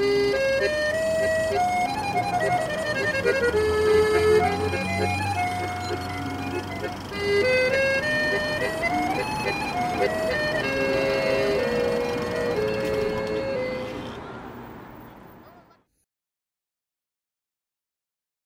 Beep,